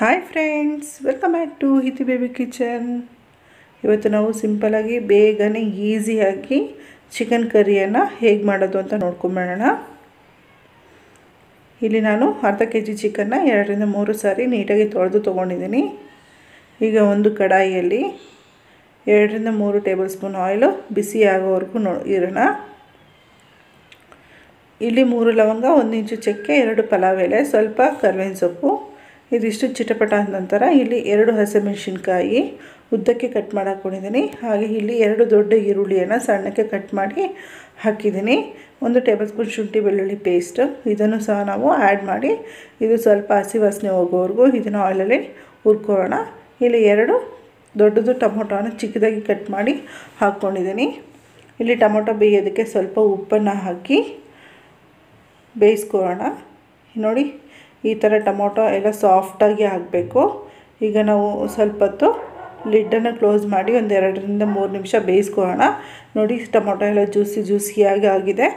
Hi friends welcome back to Hithi baby kitchen ಇವತ್ತು ನಾವು ಸಿಂಪಲಾಗಿ ಬೇಗನೆ ಈಸಿಯಾಗಿ ಚಿಕನ್ ಕರಿಯನ್ನು ಹೇಗೆ ಮಾಡೋದು ಅಂತ ನೋಡ್ಕೊಂಬಿಡೋಣ ಇಲ್ಲಿ ನಾನು ಅರ್ಧ ಕೆ ಜಿ ಚಿಕನ್ನ ಎರಡರಿಂದ ಮೂರು ಸಾರಿ ನೀಟಾಗಿ ತೊಳೆದು ತೊಗೊಂಡಿದ್ದೀನಿ. ಈಗ ಒಂದು ಕಡಾಯಿಯಲ್ಲಿ ಎರಡರಿಂದ ಮೂರು ಟೇಬಲ್ ಸ್ಪೂನ್ ಆಯಿಲು ಬಿಸಿ ಆಗೋವರೆಗೂ ನೋ, ಇರೋಣ. ಇಲ್ಲಿ ಮೂರು ಲವಂಗ, ಒಂದು ಇಂಚು ಚಕ್ಕೆ, ಎರಡು ಪಲಾವ್ ಎಲೆ, ಸ್ವಲ್ಪ ಕರ್ಬೇವಿನ ಸೊಪ್ಪು. ಇದಿಷ್ಟು ಚಿಟಪಟ ಅಂದ ನಂತರ ಇಲ್ಲಿ ಎರಡು ಹಸಿಮೆಣಸಿನ್ಕಾಯಿ ಉದ್ದಕ್ಕೆ ಕಟ್ ಮಾಡಿ ಹಾಗೆ ಇಲ್ಲಿ ಎರಡು ದೊಡ್ಡ ಈರುಳ್ಳಿಯನ್ನು ಸಣ್ಣಕ್ಕೆ ಕಟ್ ಮಾಡಿ ಹಾಕಿದ್ದೀನಿ. ಒಂದು ಟೇಬಲ್ ಸ್ಪೂನ್ ಶುಂಠಿ ಬೆಳ್ಳುಳ್ಳಿ ಪೇಸ್ಟ್ ಇದನ್ನು ಸಹ ನಾವು ಆ್ಯಡ್ ಮಾಡಿ ಇದು ಸ್ವಲ್ಪ ಹಸಿ ವಾಸನೆ ಹೋಗೋವರೆಗೂ ಇದನ್ನು ಆಯಿಲಲ್ಲಿ ಹುರ್ಕೊಳ್ಳೋಣ. ಇಲ್ಲಿ ಎರಡು ದೊಡ್ಡದು ಟೊಮೊಟೊನ ಚಿಕ್ಕದಾಗಿ ಕಟ್ ಮಾಡಿ ಹಾಕ್ಕೊಂಡಿದ್ದೀನಿ ಇಲ್ಲಿ ಟೊಮೊಟೊ ಬೇಯೋದಕ್ಕೆ ಸ್ವಲ್ಪ ಉಪ್ಪನ್ನು ಹಾಕಿ ಬೇಯಿಸ್ಕೊಳ್ಳೋಣ. ನೋಡಿ ಈ ಥರ ಟೊಮೊಟೊ ಎಲ್ಲ ಸಾಫ್ಟಾಗಿ ಹಾಕಬೇಕು. ಈಗ ನಾವು ಸ್ವಲ್ಪ ಹೊತ್ತು ಲಿಡ್ಡನ್ನು ಕ್ಲೋಸ್ ಮಾಡಿ ಒಂದು ಎರಡರಿಂದ ಮೂರು ನಿಮಿಷ ಬೇಯಿಸ್ಕೊಳ್ಳೋಣ. ನೋಡಿ, ಟೊಮೊಟೊ ಎಲ್ಲ ಜ್ಯೂಸಿ ಜ್ಯೂಸಿಯಾಗಿ ಆಗಿದೆ.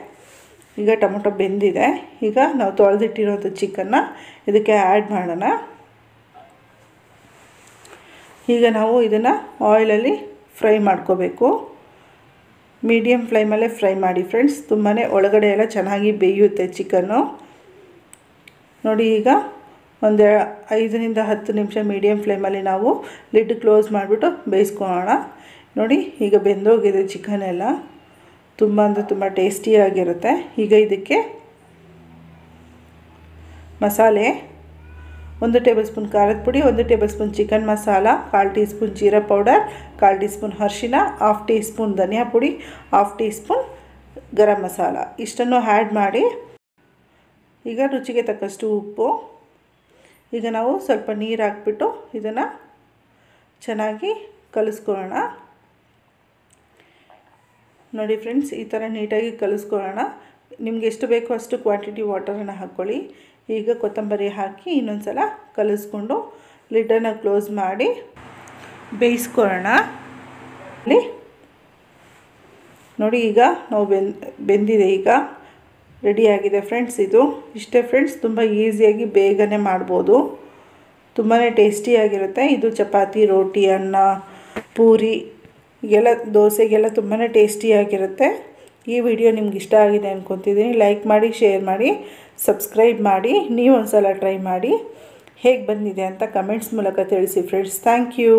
ಈಗ ಟೊಮೊಟೊ ಬೆಂದಿದೆ. ಈಗ ನಾವು ತೊಳೆದಿಟ್ಟಿರೋಂಥ ಚಿಕನ್ನ ಇದಕ್ಕೆ ಆ್ಯಡ್ ಮಾಡೋಣ. ಈಗ ನಾವು ಇದನ್ನು ಆಯಿಲಲ್ಲಿ ಫ್ರೈ ಮಾಡ್ಕೋಬೇಕು. ಮೀಡಿಯಮ್ ಫ್ಲೇಮಲ್ಲೇ ಫ್ರೈ ಮಾಡಿ ಫ್ರೆಂಡ್ಸ್ ತುಂಬಾ ಒಳಗಡೆ ಎಲ್ಲ ಚೆನ್ನಾಗಿ ಬೇಯುತ್ತೆ ಚಿಕನ್ನು. ನೋಡಿ ಈಗ ಒಂದು ಐದರಿಂದ ಹತ್ತು ನಿಮಿಷ ಮೀಡಿಯಮ್ ಫ್ಲೇಮಲ್ಲಿ ನಾವು ಲಿಡ್ ಕ್ಲೋಸ್ ಮಾಡಿಬಿಟ್ಟು ಬೇಯಿಸ್ಕೊಳ್ಳೋಣ. ನೋಡಿ ಈಗ ಬೆಂದೋಗಿದೆ ಚಿಕನ್ ಎಲ್ಲ. ತುಂಬ ಅಂದರೆ ತುಂಬ ಟೇಸ್ಟಿಯಾಗಿರುತ್ತೆ ಈಗ ಇದಕ್ಕೆ ಮಸಾಲೆ, ಒಂದು ಟೇಬಲ್ ಸ್ಪೂನ್ ಖಾರದ ಪುಡಿ, ಒಂದು ಟೇಬಲ್ ಸ್ಪೂನ್ ಚಿಕನ್ ಮಸಾಲ ಕಾಲು ಟೀ ಸ್ಪೂನ್ ಜೀರಾ ಪೌಡರ್ ಕಾಲು ಟೀ ಸ್ಪೂನ್ ಅರಿಶಿನ ಹಾಫ್ ಟೀ ಸ್ಪೂನ್ ಧನಿಯಾ ಪುಡಿ half tea spoon garam masala. ಇಷ್ಟನ್ನು ಆ್ಯಡ್ ಮಾಡಿ ಈಗ ರುಚಿಗೆ ತಕ್ಕಷ್ಟು ಉಪ್ಪು. ಈಗ ನಾವು ಸ್ವಲ್ಪ ನೀರು ಹಾಕ್ಬಿಟ್ಟು ಇದನ್ನು ಚೆನ್ನಾಗಿ ಕಲಿಸ್ಕೊಳ್ಳೋಣ. ನೋಡಿ ಫ್ರೆಂಡ್ಸ್ ಈ ಥರ ನೀಟಾಗಿ ಕಲಿಸ್ಕೊಳ್ಳೋಣ. ನಿಮ್ಗೆ ಎಷ್ಟು ಬೇಕೋ ಅಷ್ಟು ಕ್ವಾಂಟಿಟಿ ವಾಟರನ್ನು ಹಾಕ್ಕೊಳ್ಳಿ ಈಗ ಕೊತ್ತಂಬರಿ ಹಾಕಿ ಇನ್ನೊಂದು ಸಲ ಕಲಿಸ್ಕೊಂಡು ಲಿಡ್ಡನ್ನು ಕ್ಲೋಸ್ ಮಾಡಿ ಬೇಯಿಸ್ಕೊಳ್ಳೋಣ. ನೋಡಿ ಈಗ ನಾವು ಬೆಂದ್, ಬೆಂದಿದೆ ಈಗ. ರೆಡಿಯಾಗಿದೆ ಫ್ರೆಂಡ್ಸ್ ಇದು. ಇಷ್ಟೇ ಫ್ರೆಂಡ್ಸ್, ತುಂಬ ಈಸಿಯಾಗಿ ಬೇಗನೆ ಮಾಡ್ಬೋದು. ತುಂಬಾ ಟೇಸ್ಟಿಯಾಗಿರುತ್ತೆ ಇದು ಚಪಾತಿ, ರೋಟಿ, ಅನ್ನ, ಪೂರಿ, ಎಲ್ಲ ದೋಸೆಗೆಲ್ಲ ತುಂಬಾ ಟೇಸ್ಟಿಯಾಗಿರುತ್ತೆ ಈ ವಿಡಿಯೋ ನಿಮ್ಗೆ ಇಷ್ಟ ಆಗಿದೆ ಅಂದ್ಕೊತಿದ್ದೀನಿ ಲೈಕ್ ಮಾಡಿ, ಶೇರ್ ಮಾಡಿ, ಸಬ್ಸ್ಕ್ರೈಬ್ ಮಾಡಿ ನೀವು ಒಂದು ಸಲ ಟ್ರೈ ಮಾಡಿ. ಹೇಗೆ ಬಂದಿದೆ ಅಂತ ಕಮೆಂಟ್ಸ್ ಮೂಲಕ ತಿಳಿಸಿ ಫ್ರೆಂಡ್ಸ್. Thank you.